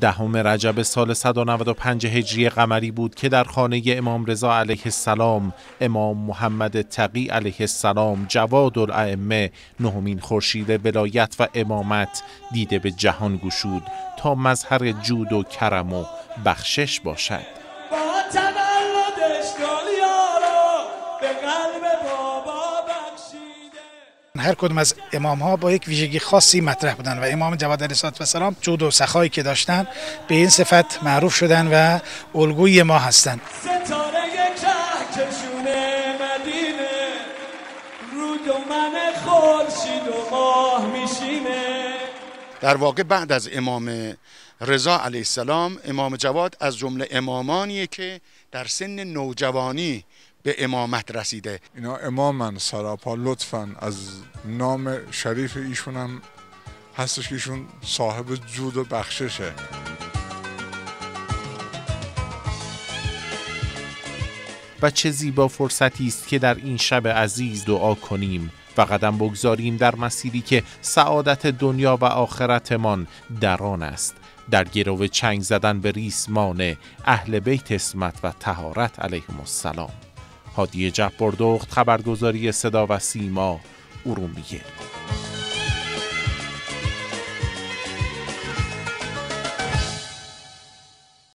دهم رجب سال 195 هجری قمری بود که در خانه امام رضا علیه السلام امام محمد تقی علیه السلام جواد الائمه نهمین خورشید ولایت و امامت دیده به جهان گشود تا مظهر جود و کرم و بخشش باشد. هر کدوم از امام ها با یک ویژگی خاصی مطرح بودن و امام جواد علیه السلام جود و سخایی که داشتن به این صفت معروف شدن و الگوی ما هستند در واقع بعد از امام رضا علیه السلام امام جواد از جمله امامانیه که در سن نوجوانی به امامت رسیده. اینا امامن سراپا لطفا. از نام شریف ایشون هم هستش که ایشون صاحب جود و بخششه. و چه زیبا فرصتی است که در این شب عزیز دعا کنیم و قدم بگذاریم در مسیری که سعادت دنیا و آخرتمان در آن است. در گرو چنگ زدن به ریسمان اهل بیت اسمت و تهارت علیهم السلام. هادی جبردخت خبرگزاری صدا و سیما ارومیه.